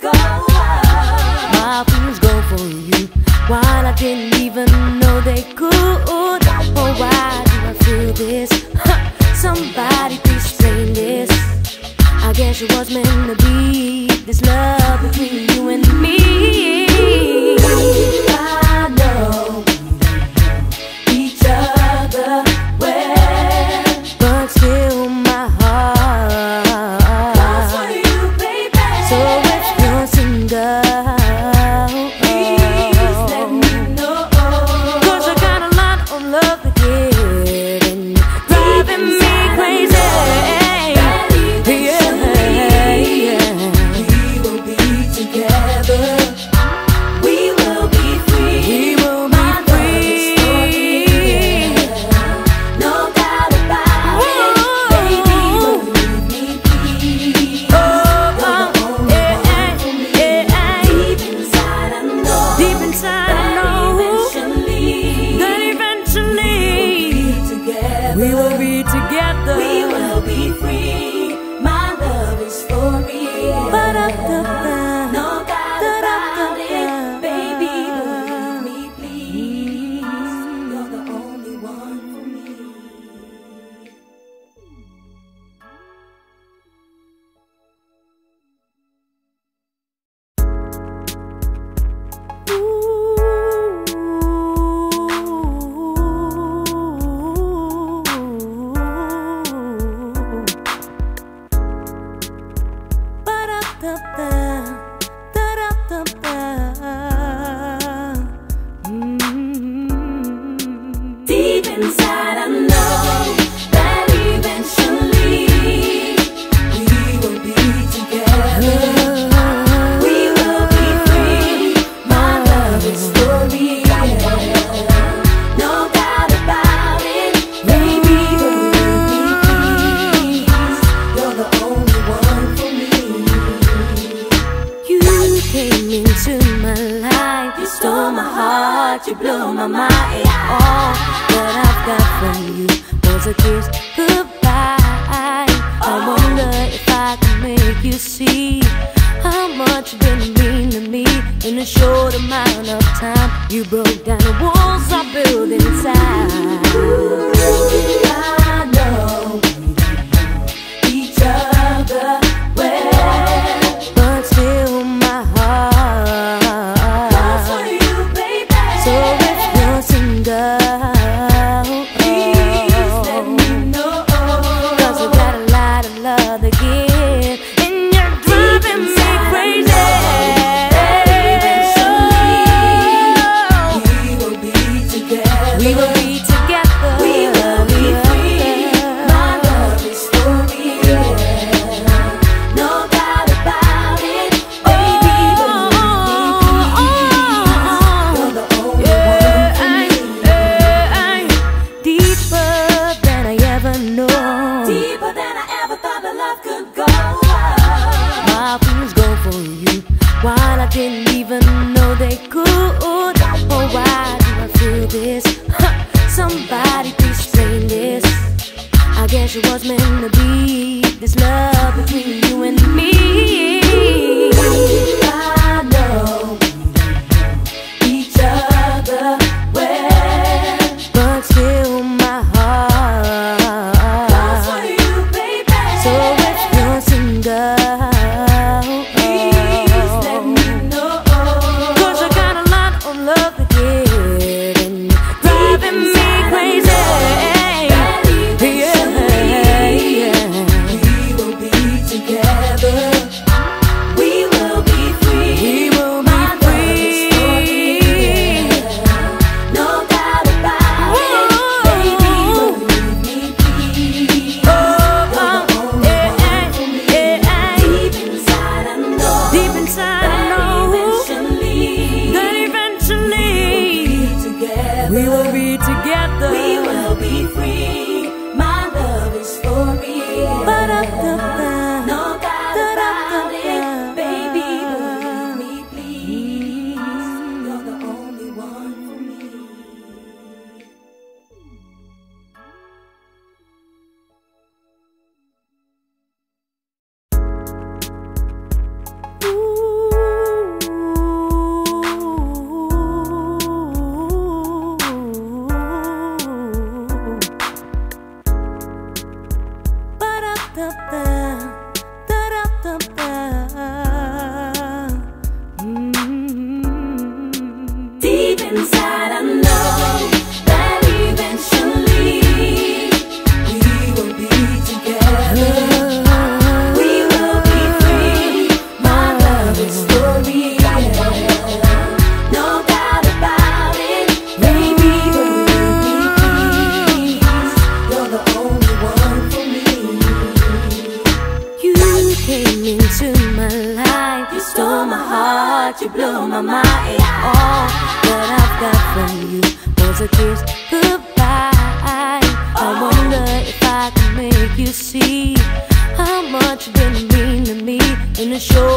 go. My feelings go for you while I didn't to kiss goodbye. Oh. I wonder if I can make you see how much you've been mean to me in the show.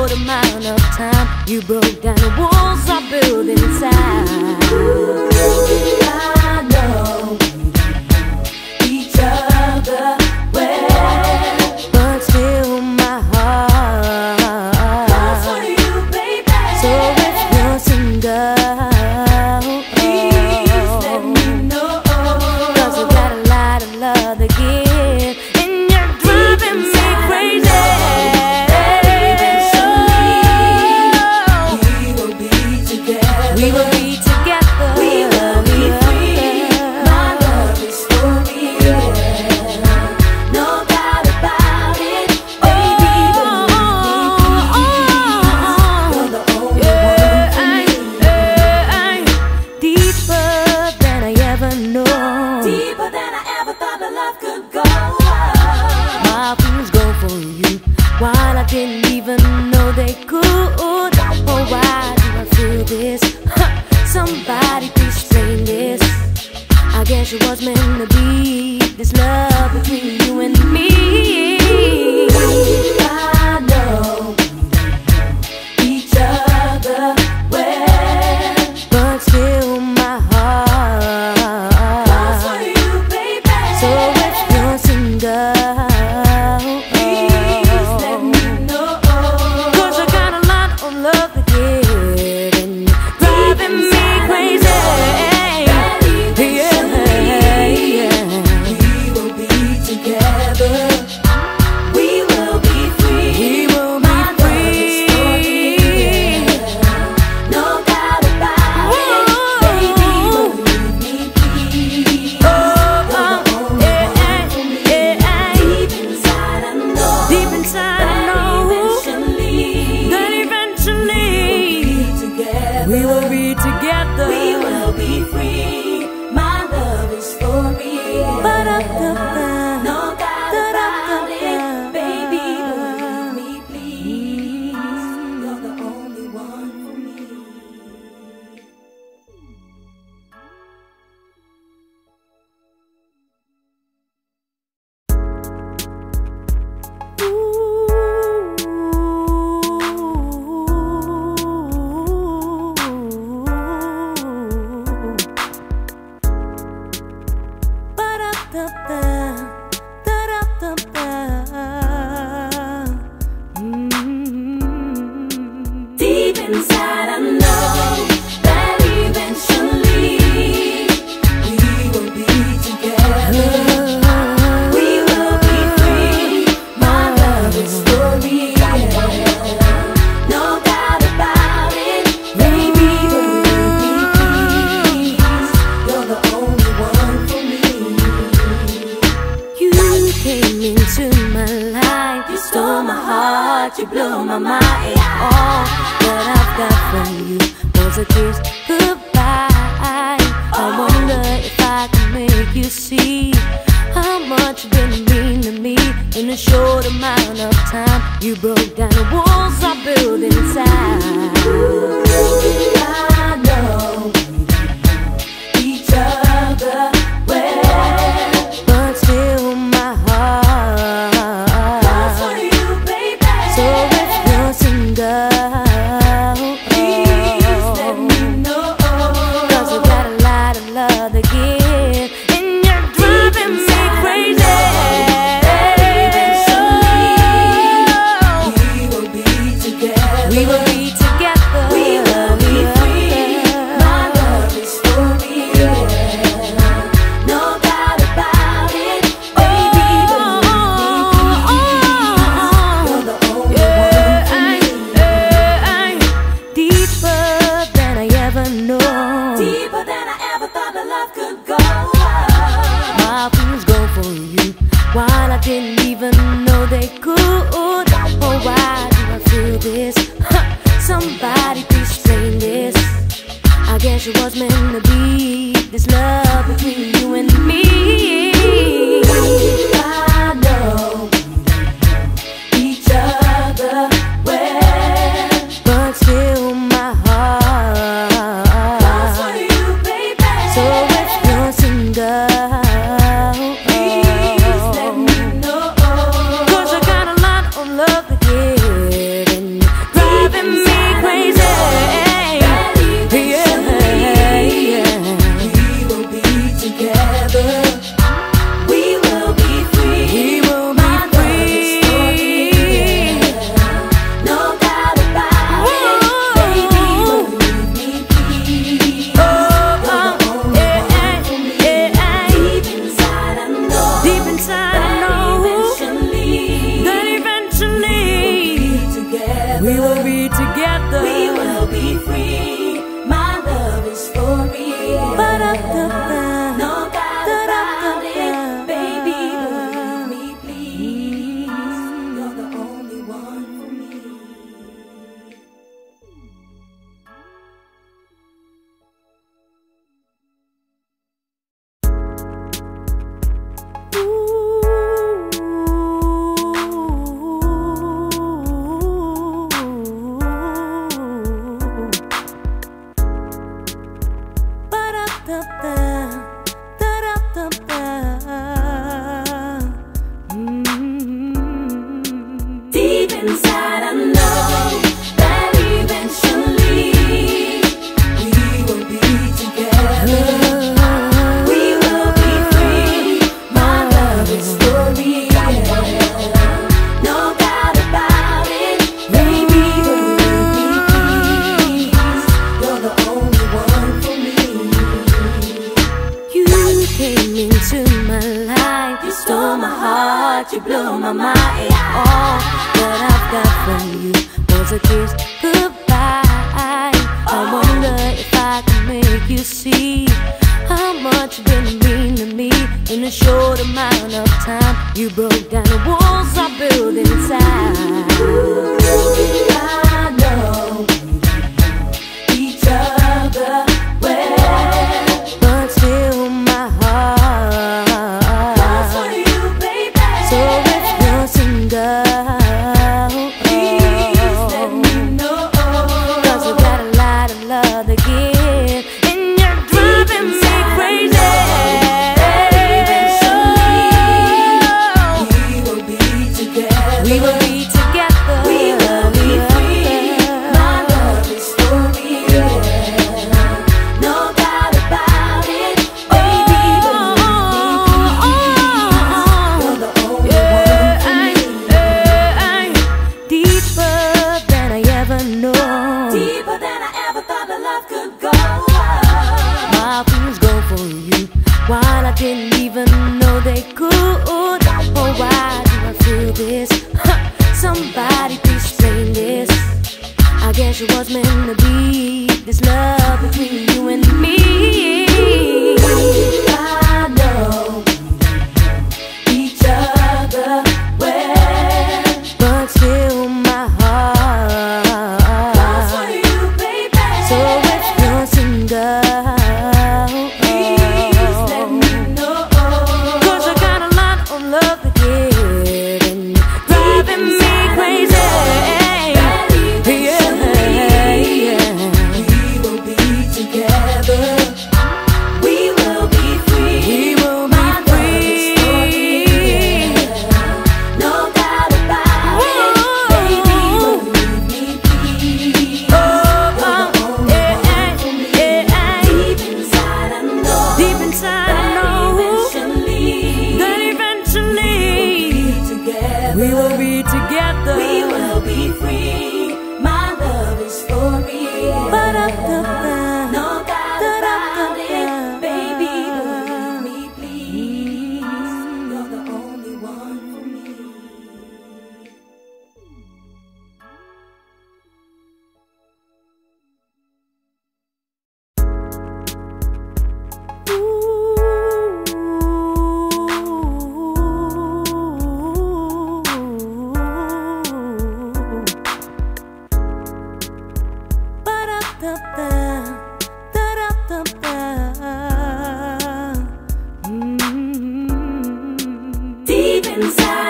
Deep inside.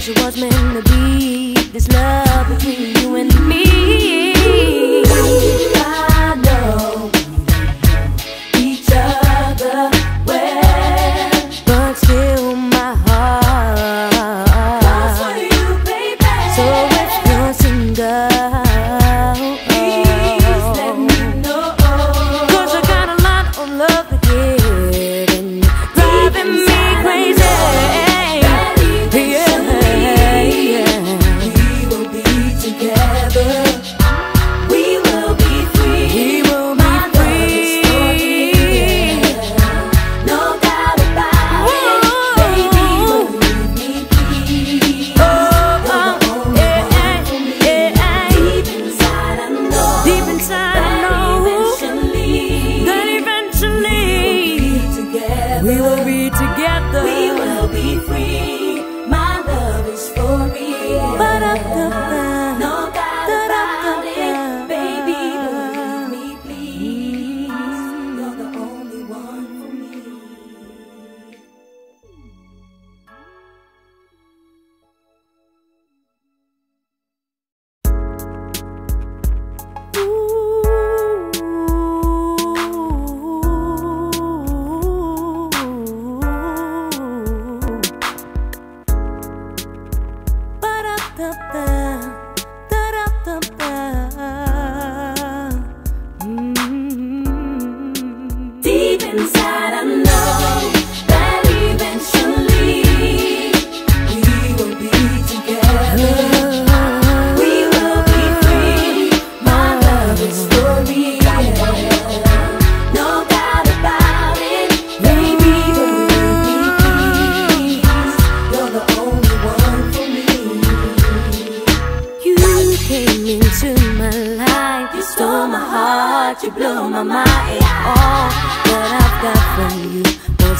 wish was meant to be. This love between you and me.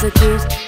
as it is.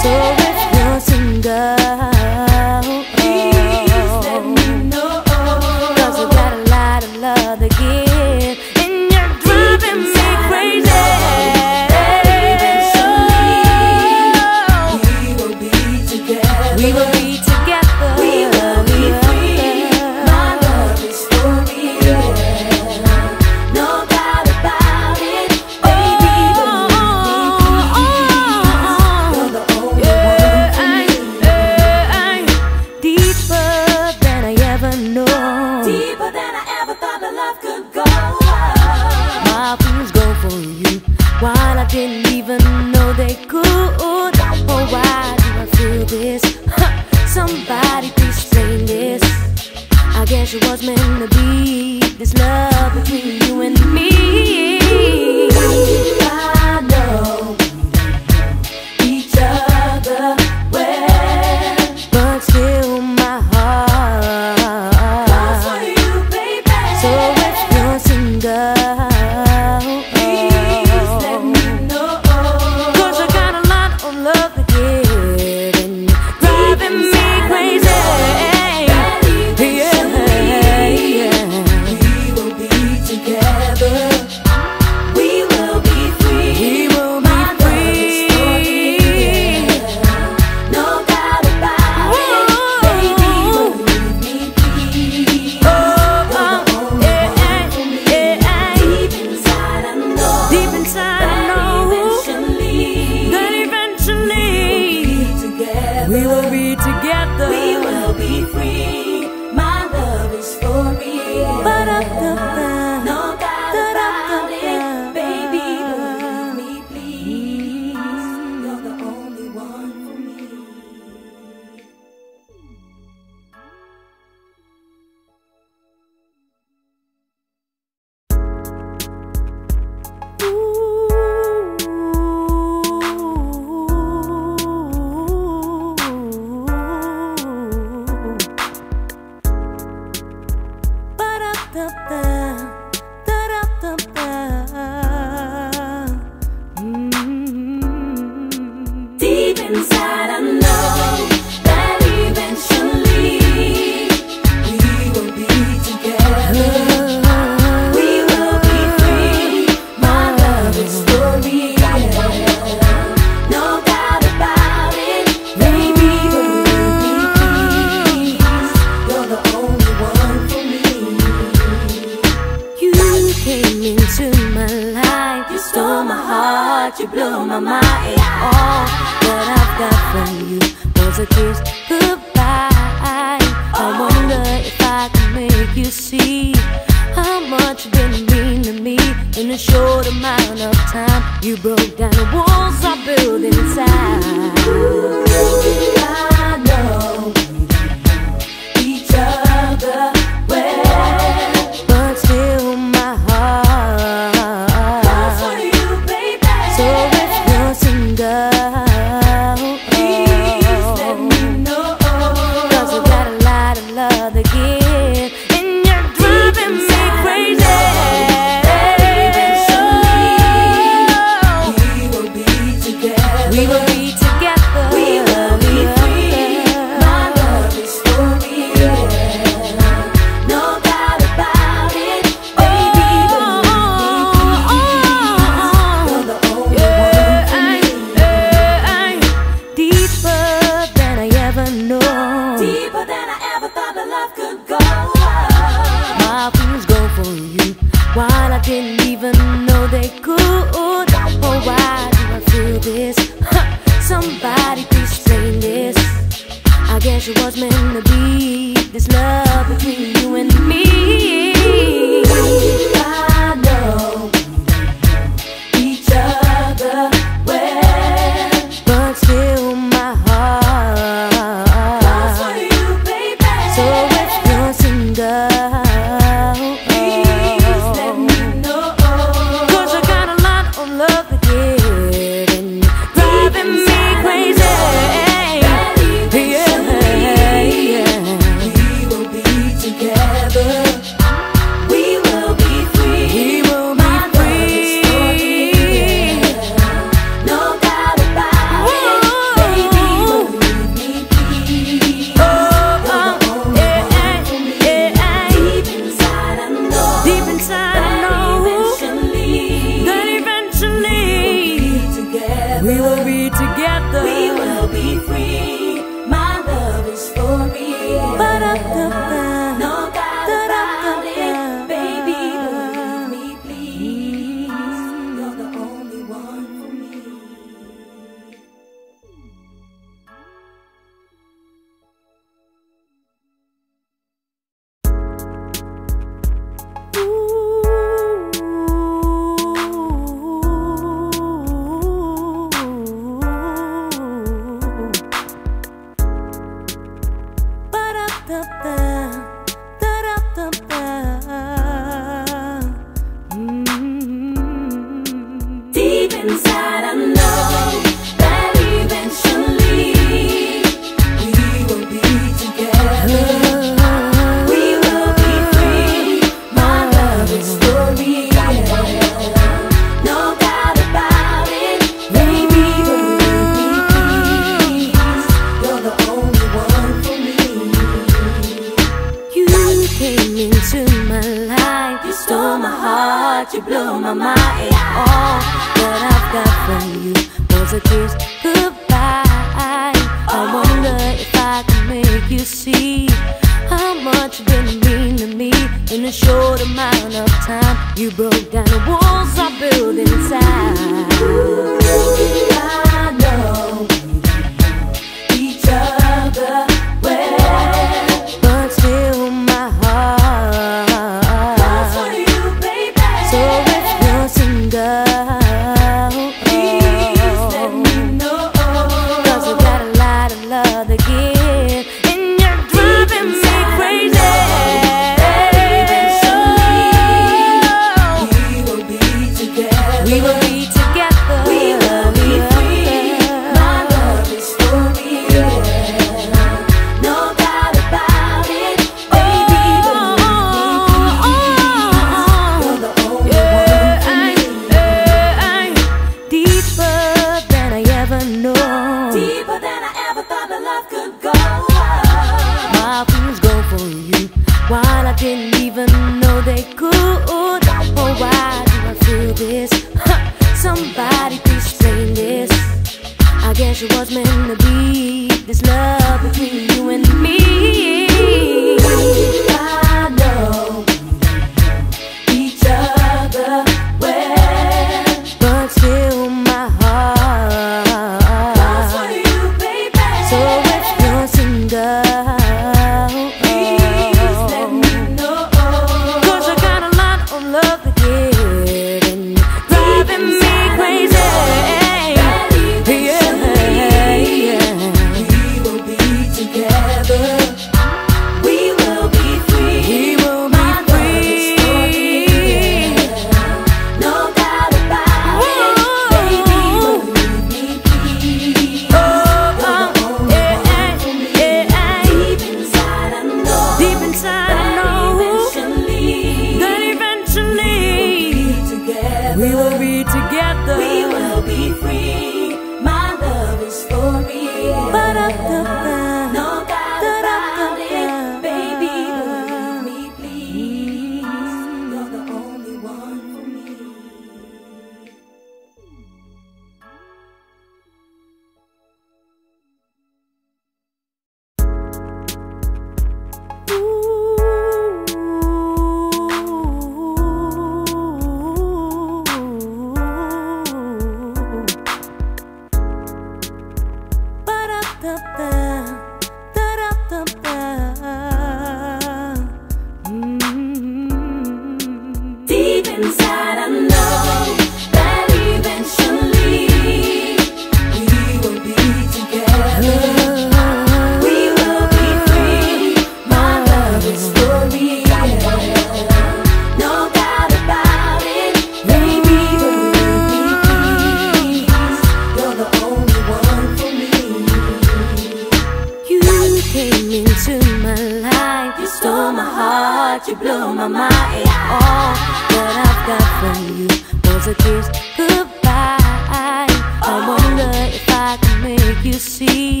was a goodbye. I wonder if I can make you see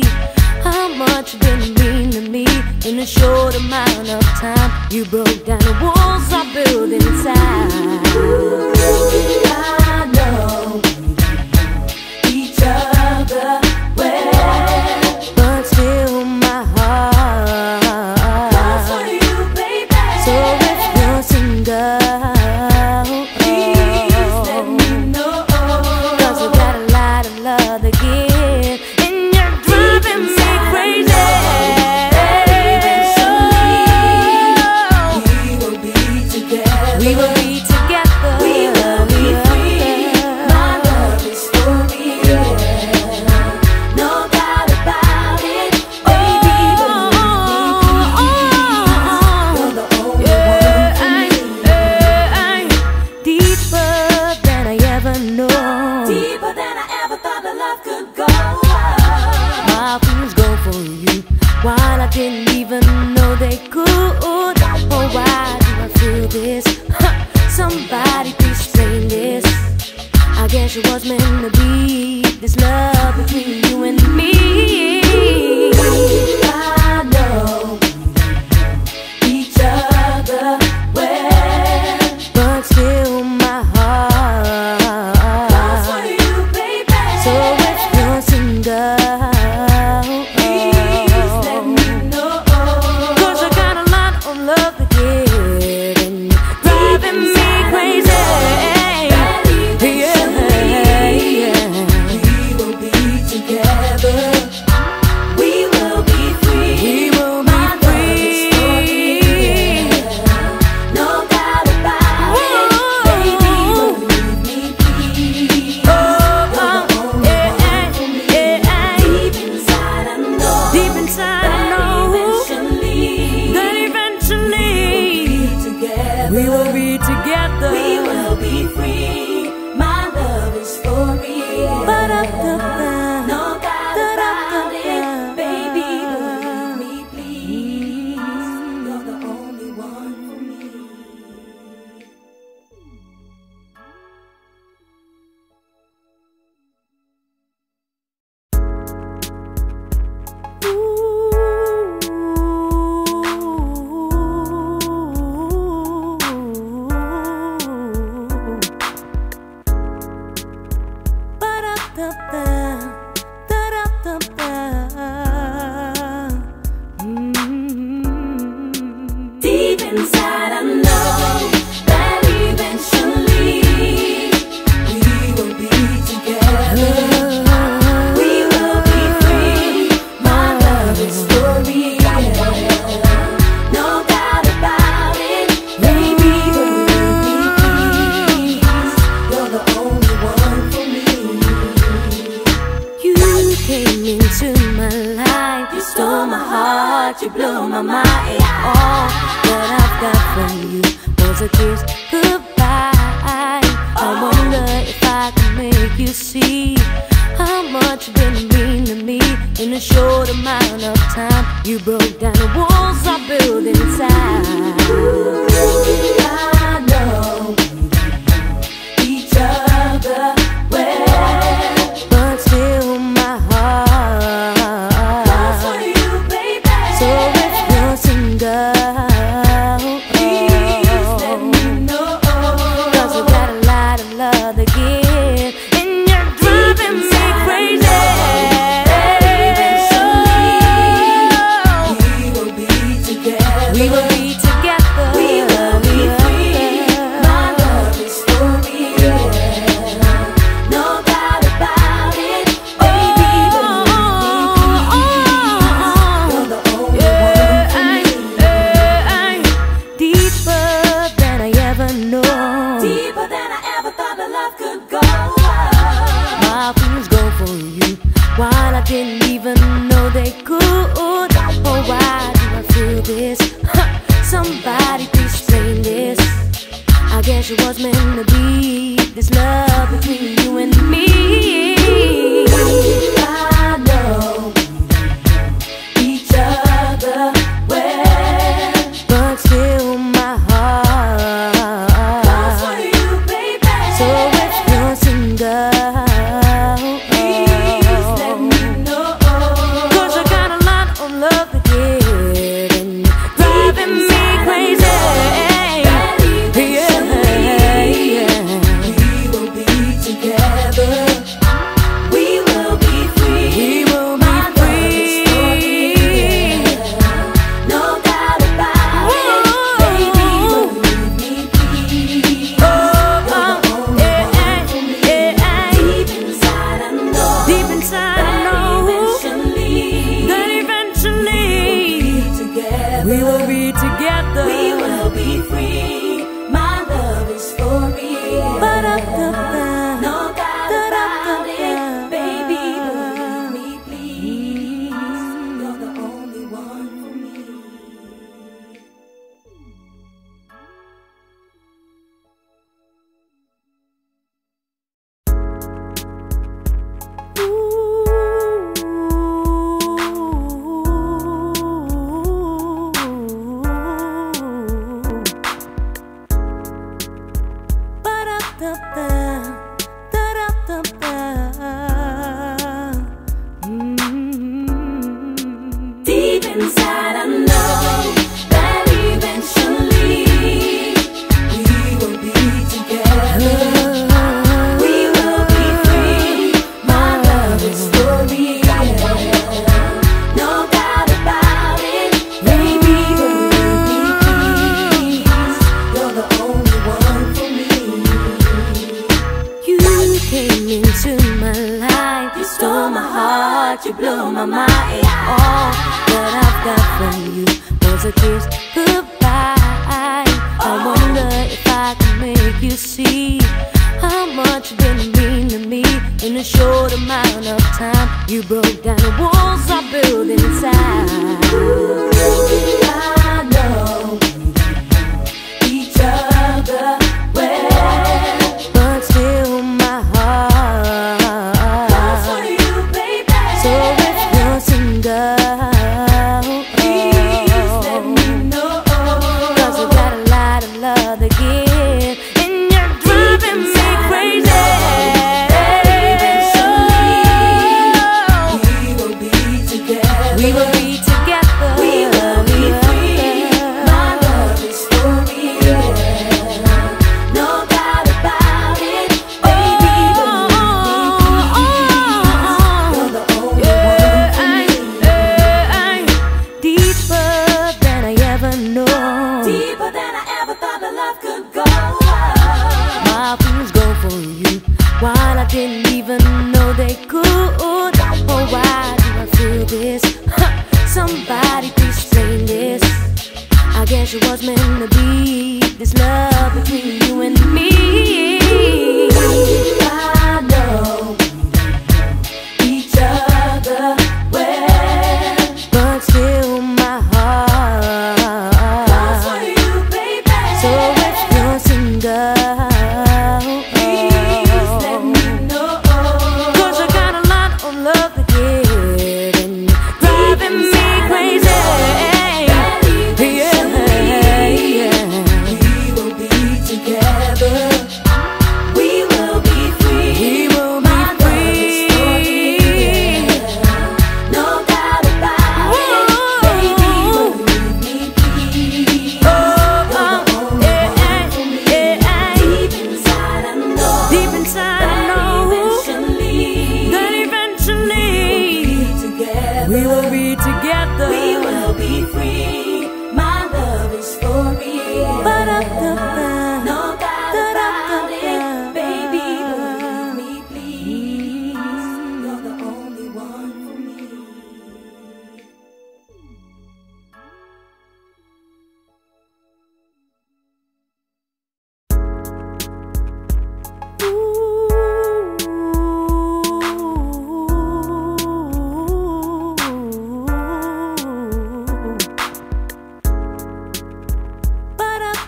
how much you didn't mean to me in a short amount of time. You broke down the walls I built in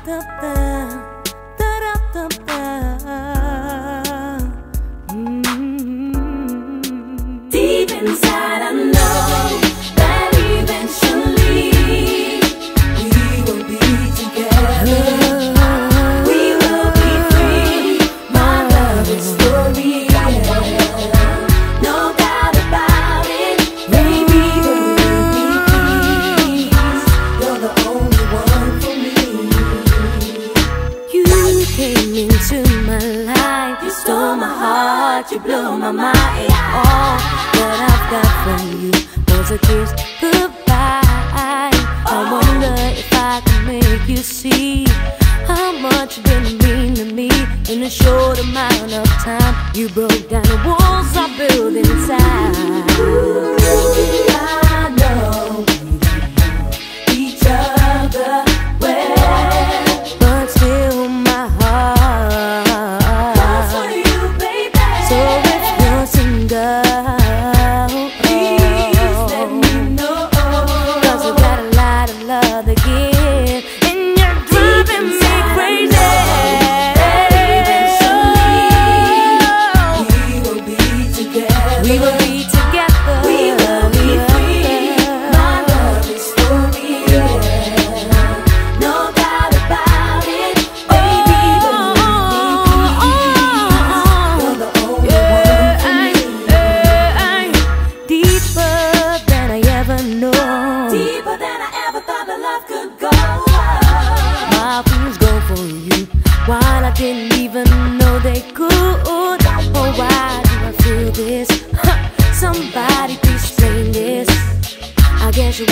Deep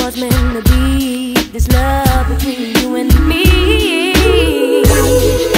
was meant to be. This love between you and me.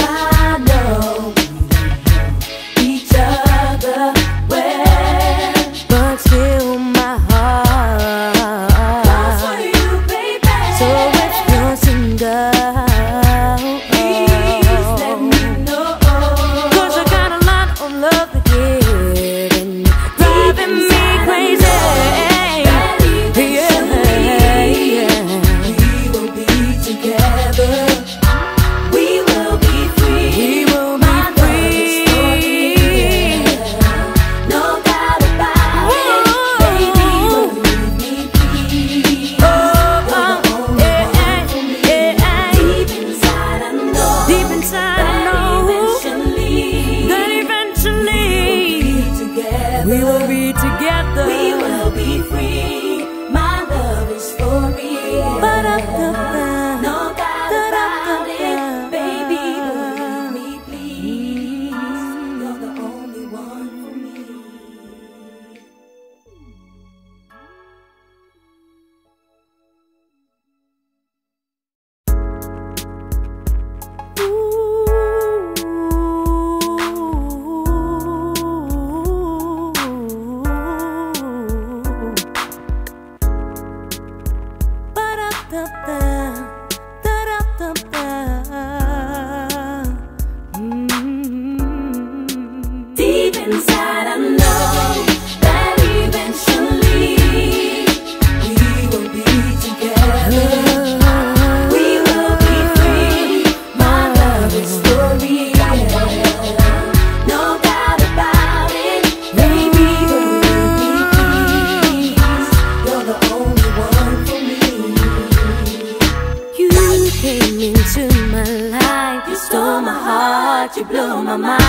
You blew my mind.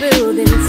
Walls